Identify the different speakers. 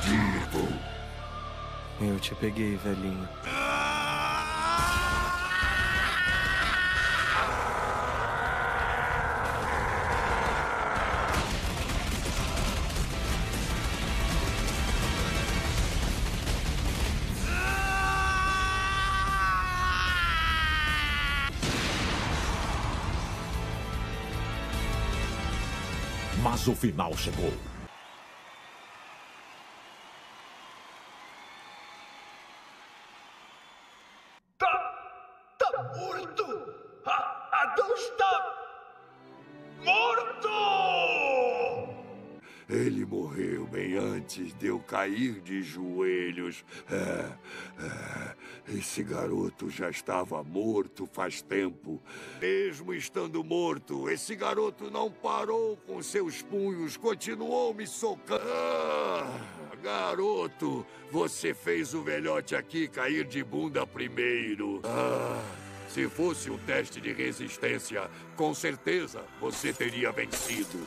Speaker 1: maldito!
Speaker 2: Eu te peguei, velhinho.
Speaker 3: Mas o final chegou.
Speaker 1: Tá. tá morto! Adão está. morto! Ele morreu bem antes de eu cair de joelhos. É, é, esse garoto já estava morto faz tempo. Mesmo estando morto, esse garoto não parou com seus punhos, continuou me socando. Ah, garoto, você fez o velhote aqui cair de bunda primeiro. Ah, se fosse um teste de resistência, com certeza você teria vencido.